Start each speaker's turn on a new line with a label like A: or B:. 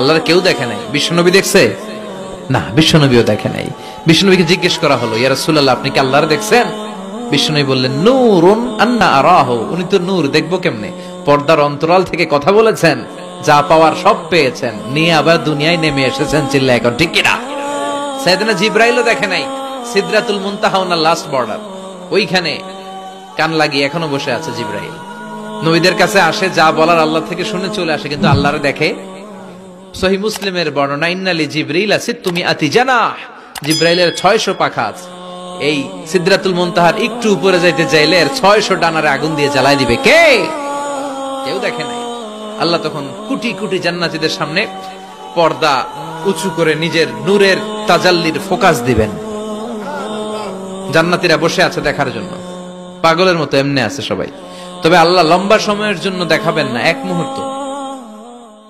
A: আল্লাহর কেউ দেখে নাই। বিশ্বনবী দেখছে? না, বিশ্বনবীও দেখে নাই। বিশ্বনবীকে জিজ্ঞেস করা হলো, ইয়া রাসূলুল্লাহ, আপনি কি আল্লাহর দেখছেন? বিশ্বনবী বললেন, নূরুন আন্না আরাহ। উনি তো নূর, দেখব কেমনে? পর্দার অন্তরাল থেকে কথা বলেছেন, যা পাওয়ার সব পেয়েছেন, নিয়ে আবার দুনিয়ায় নেমে এসেছেন চিল্লা এখন ঠিক কিনা? সাইয়েদনা জিব্রাইলও দেখে নাই, সিদরাতুল মুনতাহা ওনার লাস্ট বর্ডার ওইখানে কান লাগিয়ে এখনও বসে আছে জিব্রাইল। নবীদের কাছে আসে, যা বলার আল্লাহ থেকে শুনে চলে আসে, কিন্তু আল্লাহরে দেখে সহি মুসলিমের বর্ণনা, ইন্নালি জিব্রাইল আছে তুমি আতি জানা। জিব্রাইলের ছয়শো পাখা আছে এই সিদ্রাতুল মুনতাহার একটু উপরে যাইতে চাইলে এর ছয়শো ডানারে আগুন দিয়ে জ্বালাই দিবে। কে? কেউ দেখে নাই। আল্লাহ তখন কুটি কুটি জান্নাতীদের সামনে পর্দা উঁচু করে নিজের নূরের তাজাল্লির ফোকাস দিবেন। জান্নাতীরা বসে আছে দেখার জন্য। পাগলের মতো এমনি আছে সবাই। তবে আল্লাহ লম্বা সময়ের জন্য দেখাবেন না, এক মুহূর্ত।